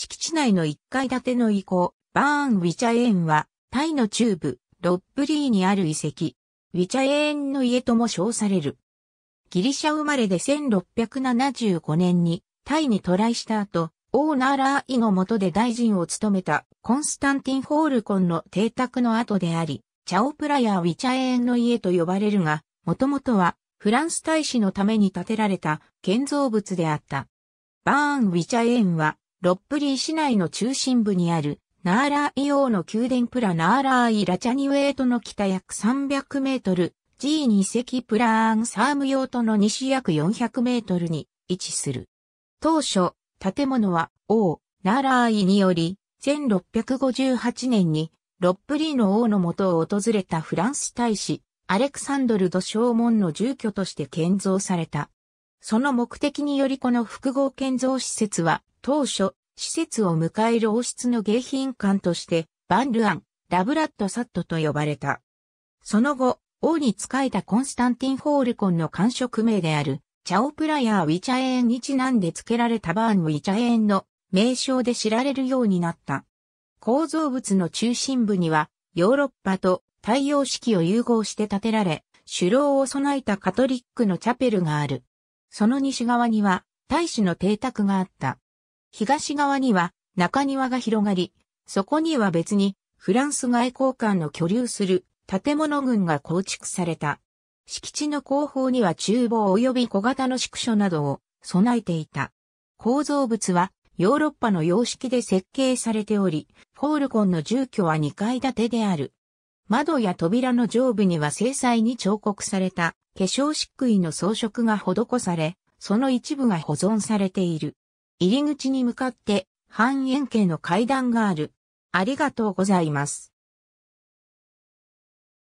敷地内の1階建ての遺構、バーン・ウィチャエーンは、タイの中部、ロップリーにある遺跡、ウィチャエーンの家とも称される。ギリシャ生まれで1675年にタイに渡来した後、オーナーラーイの下で大臣を務めたコンスタンティン・ホールコンの邸宅の後であり、チャオプラやウィチャエーンの家と呼ばれるが、もともとはフランス大使のために建てられた建造物であった。バーン・ウィチャエーンは、ロップリー市内の中心部にあるナーラーイ王の宮殿プラナーラーイラチャニウェイトの北約300メートル、G2 隻プラーンサーム用との西約400メートルに位置する。当初、建物は王、ナーラーイにより、1658年にロップリーの王の元を訪れたフランス大使、アレクサンドル・ド・ショーモンの住居として建造された。その目的によりこの複合建造施設は当初、施設を迎える王室の迎賓館として、バンルアン、ラブラッドサットと呼ばれた。その後、王に仕えたコンスタンティン・ホールコンの官職名であるチャオプラヤー・ウィチャエーンにちなんで付けられたバーン・ウィチャエーンの名称で知られるようになった。構造物の中心部には、ヨーロッパと太陽式を融合して建てられ、首楼を備えたカトリックのチャペルがある。その西側には、大使の邸宅があった。東側には中庭が広がり、そこには別にフランス外交官の居留する建物群が構築された。敷地の後方には厨房及び小型の宿所などを備えていた。構造物はヨーロッパの様式で設計されており、フォールコンの住居は2階建てである。窓や扉の上部には精細に彫刻された化粧漆喰の装飾が施され、その一部が保存されている。入り口に向かって半円形の階段がある。ありがとうございます。